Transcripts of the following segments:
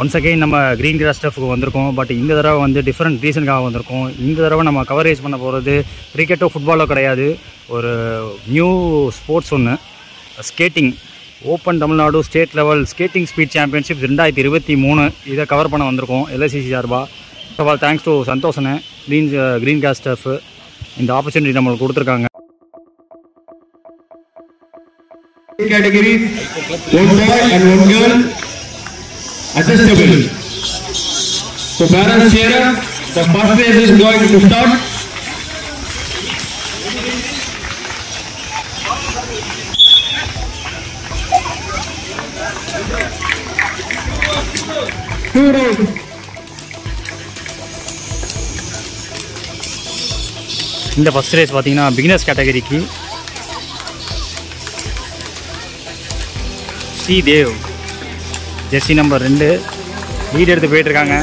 Once again நம்ம green grass ஸ்டஃப்க்கு வந்திருக்கோம். பட் இந்த தடவை வந்து டிஃப்ரெண்ட் ரீசனுக்காக வந்திருக்கோம். இந்த தடவை நம்ம கவரேஜ் பண்ண போகிறது கிரிக்கெட்டோ ஃபுட்பாலோ கிடையாது. ஒரு நியூ ஸ்போர்ட்ஸ் ஒன்று skating open Tamil Nadu state level skating speed championship ரெண்டாயிரத்தி இருபத்தி மூணு. இதை கவர் பண்ண வந்திருக்கோம் எல்ஐசிசி சார்பா. First of all thanks to சந்தோஷனே க்ரீன் க்ரீன் கிராஸ் ஸ்டஃப் இந்த ஆப்பர்ச்சுனிட்டி நம்மளுக்கு கொடுத்துருக்காங்க. Categories, one boy and one girl, adjustable. So parents cheer up, the first race is going to start. Two rounds. இந்த first race பார்த்தீங்கன்னா beginners கேட்டகரிக்கு C Dev Jersey number ரெண்டு. Lead எடுத்து போயிட்டுருக்காங்க.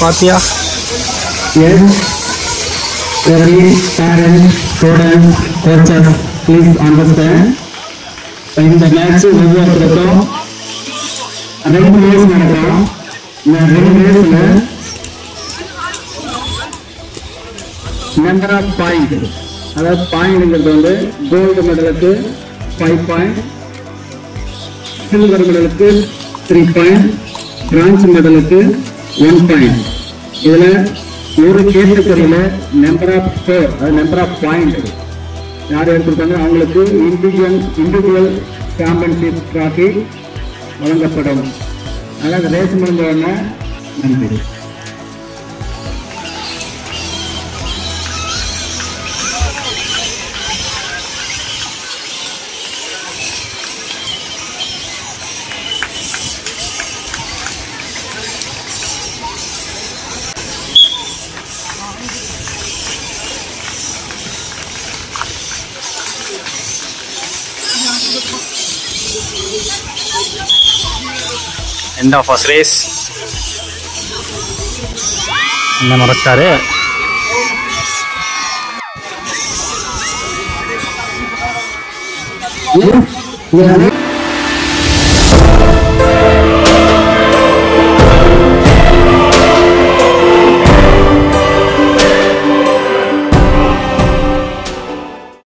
பாத்தியா? Yes. Every parent, student, coaches, please understand. இந்த match ஒவ்வொருத்தருக்கும் ரெண்டு ரேஸ் நடக்கும் இந்த ரெண்டு ரேஸ்ல நம்பர் ஆஃப் பாயிண்ட் அதாவது பாயிண்ட்ங்கிறது வந்து gold மெடலுக்கு five point silver மெடலுக்கு three point France மெடலுக்கு one point இதுல ஒரு கேட்டகரியில நம்பர் ஆஃப் ஸ்டேர் அது நம்பர் ஆஃப் பாயிண்ட் யார் எடுத்திருக்காங்க அவங்களுக்கு இண்டிவிஜுவல் இண்டிவிஜுவல் சாம்பியன்ஷிப் ட்ராஃபி வழங்கப்படும். அதனால் ரேஸ் முடிஞ்ச உடனே நன்றி. end of first race ನೋಡುತ್ತಾರೆ Yeah. yeah.